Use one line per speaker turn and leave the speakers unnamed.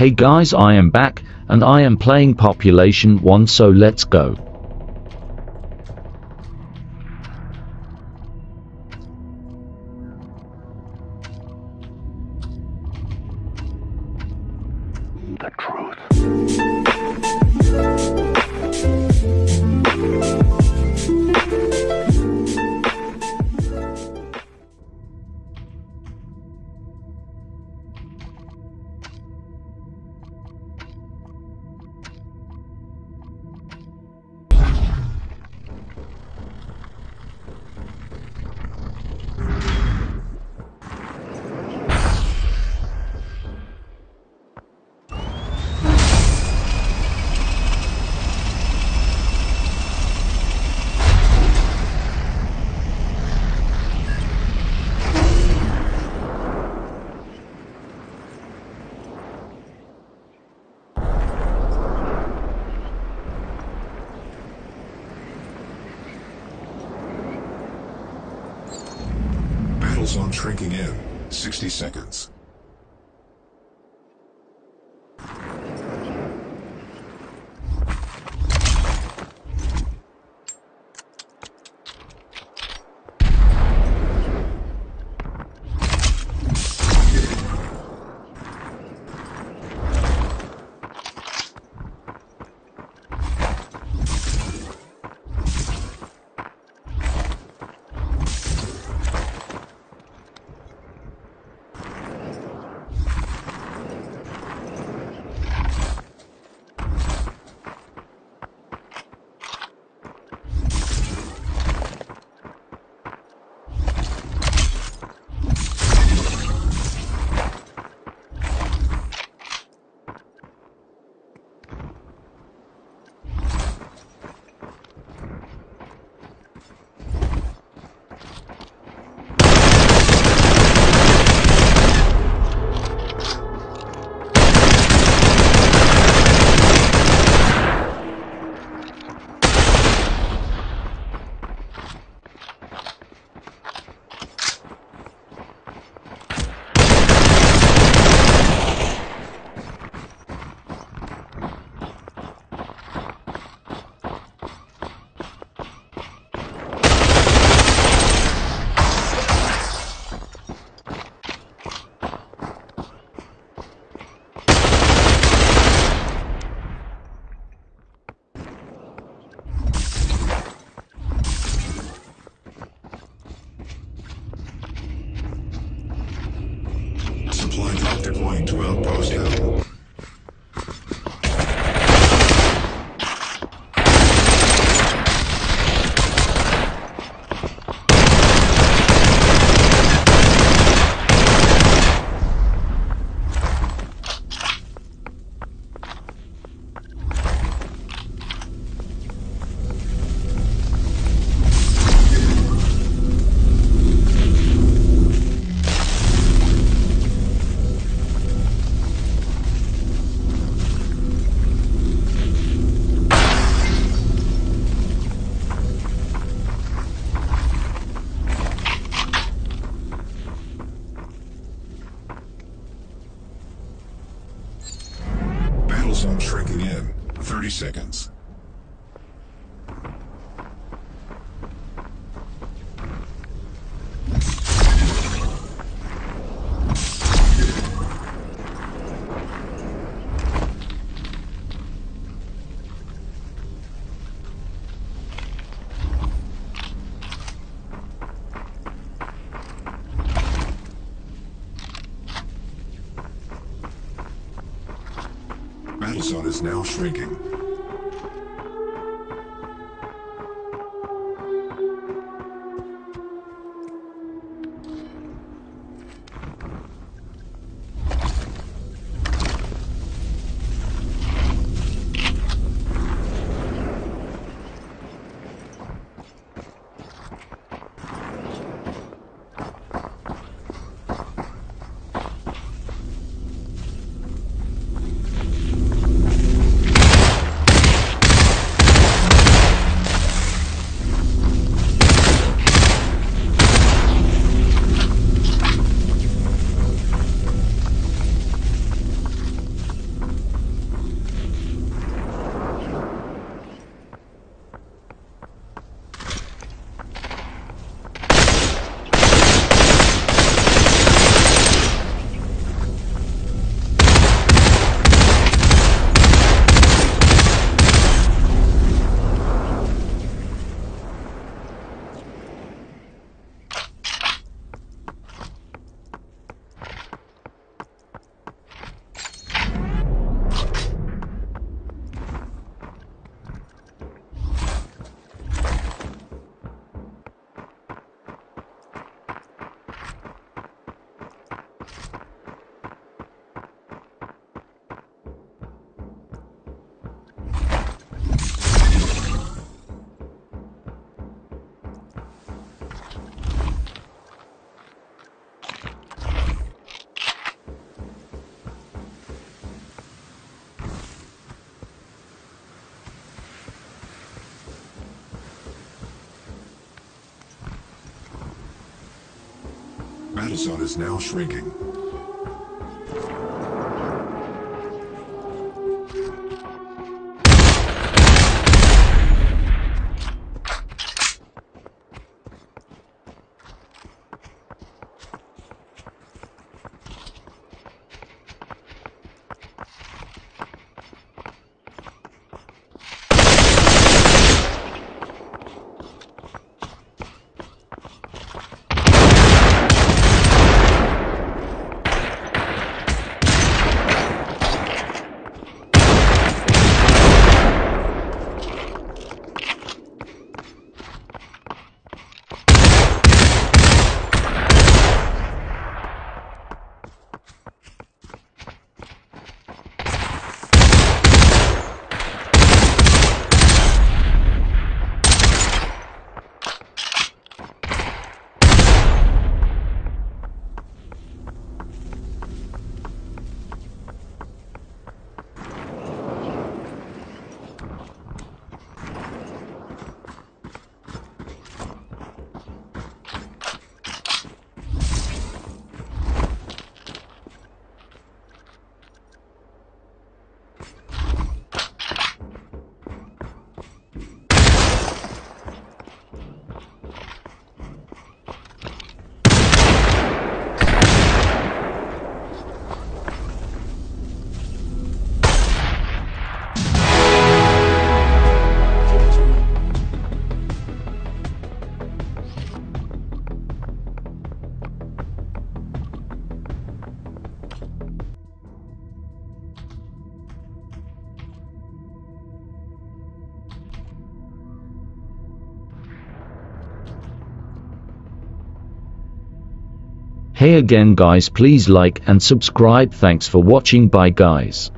Hey guys I am back, and I am playing Population 1 so let's go.
The truth.
Zone shrinking in. 60 seconds. Deploying to outpost L. seconds. Battle is now shrinking. Madison is now shrinking.
Hey again guys please like and subscribe thanks for watching bye guys.